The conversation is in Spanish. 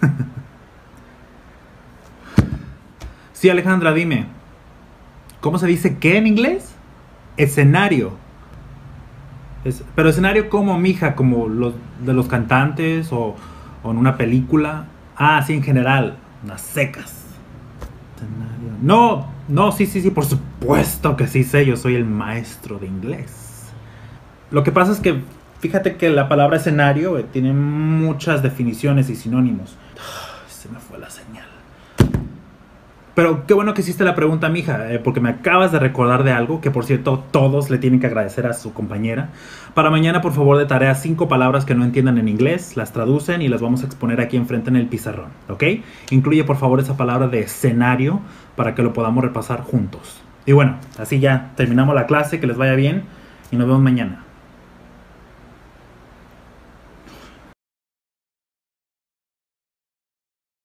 sí, Alejandra, dime. ¿Cómo se dice qué en inglés? Escenario. pero escenario como, mija, como los de los cantantes o, o en una película. Ah, sí, en general. Unas secas. No, no, sí, sí, sí, por supuesto que sí sé, yo soy el maestro de inglés. Lo que pasa es que, fíjate que la palabra escenario eh, tiene muchas definiciones y sinónimos. Se me fue la señal. Pero qué bueno que hiciste la pregunta, mija, eh, porque me acabas de recordar de algo que, por cierto, todos le tienen que agradecer a su compañera. Para mañana, por favor, de tarea cinco palabras que no entiendan en inglés, las traducen y las vamos a exponer aquí enfrente en el pizarrón, ¿ok? Incluye, por favor, esa palabra de escenario para que lo podamos repasar juntos. Y bueno, así ya terminamos la clase, que les vaya bien y nos vemos mañana.